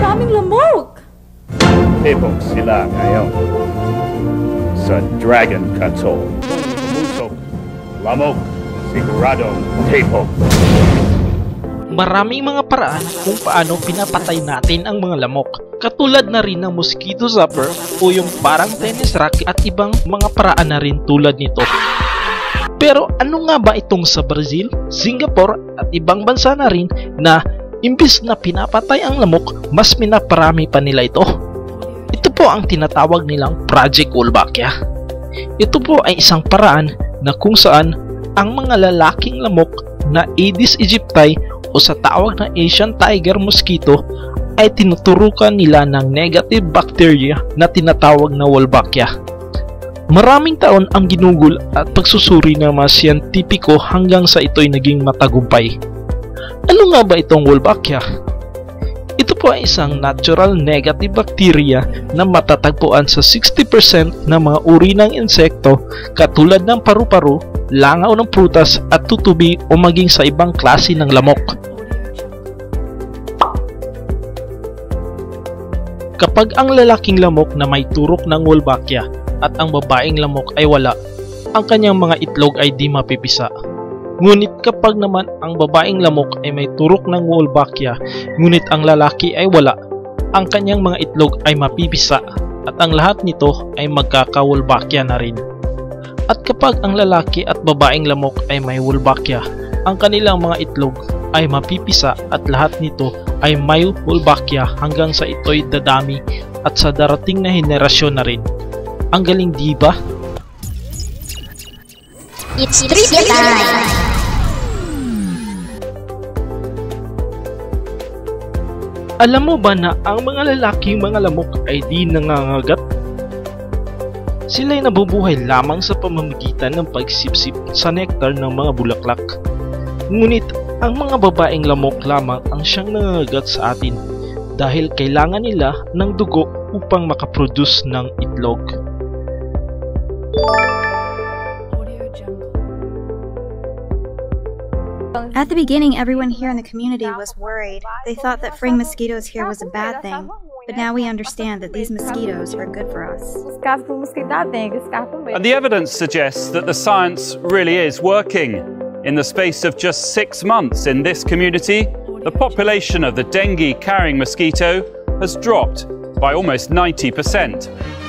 Daming lamok! Sila Dragon Control. Musok, lamok, siguradong tipong. Maraming mga paraan kung paano pinapatay natin ang mga lamok. Katulad na rin ng mosquito zapper o yung parang tennis racket at ibang mga paraan na rin tulad nito. Pero ano nga ba itong sa Brazil, Singapore at ibang bansa na rin na imbis na pinapatay ang lamok, mas pinaparami pa nila ito? Ito po ang tinatawag nilang Project Wolbachia. Ito po ay isang paraan na kung saan ang mga lalaking lamok na Aedes aegypti o sa tawag na Asian tiger mosquito ay tinuturukan nila ng negative bacteria na tinatawag na Wolbachia. Maraming taon ang ginugol at pagsusuri ng mga siyentipiko hanggang sa ito'y naging matagumpay. Ano nga ba itong Wolbachia? Ito po ay isang natural negative bacteria na matatagpuan sa 60% ng mga uri ng insekto katulad ng paru-paro, langaw ng prutas at tutubi o maging sa ibang klase ng lamok. Kapag ang lalaking lamok na may turok ng Wolbachia at ang babaeng lamok ay wala, ang kanyang mga itlog ay di mapipisa. Ngunit kapag naman ang babaeng lamok ay may turok ng Wolbachia, ngunit ang lalaki ay wala, ang kanyang mga itlog ay mapipisa at ang lahat nito ay magkaka-Wolbachia na rin. At kapag ang lalaki at babaeng lamok ay may Wolbachia, ang kanilang mga itlog ay mapipisa at lahat nito ay may Wolbachia hanggang sa ito'y dadami at sa darating na henerasyon na rin. Ang galing di ba? It's trivia time! Alam mo ba na ang mga lalaking mga lamok ay di nangangagat? Sila'y nabubuhay lamang sa pamamagitan ng pagsipsip sa nektar ng mga bulaklak. Ngunit ang mga babaeng lamok lamang ang siyang nangangagat sa atin dahil kailangan nila ng dugo upang makaproduce ng itlog. At the beginning, everyone here in the community was worried. They thought that freeing mosquitoes here was a bad thing. But now we understand that these mosquitoes are good for us. And the evidence suggests that the science really is working. In the space of just six months in this community, the population of the dengue carrying mosquito has dropped by almost 90%.